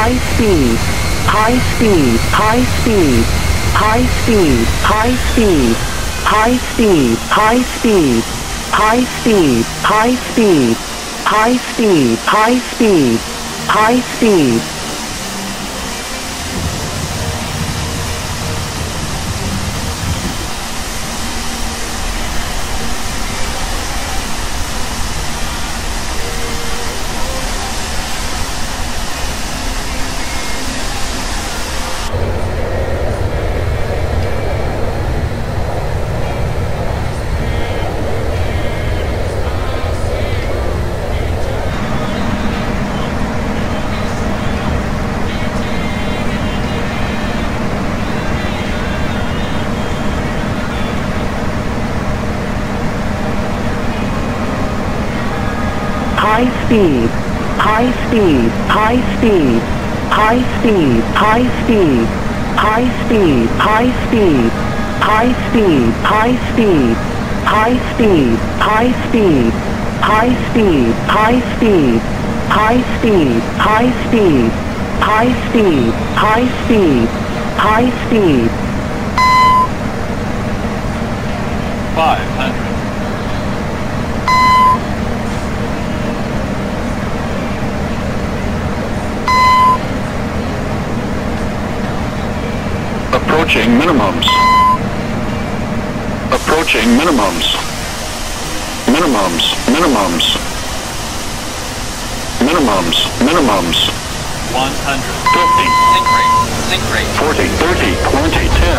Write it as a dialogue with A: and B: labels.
A: high speed, high speed, high speed, high speed, high speed, high speed, high speed, high speed, high speed, high speed, high speed, high speed. High speed, high speed, high speed, high speed, high speed, high speed, high speed, high speed, high speed, high speed, high speed, high speed, high speed, high speed, high speed, high speed, high speed, high speed,
B: 500.
C: Approaching minimums. Approaching minimums. Minimums. Minimums. Minimums. Minimums.
B: 100.
C: 50,
B: Sink rate. Sink rate.
C: 40, 30, 20, 10.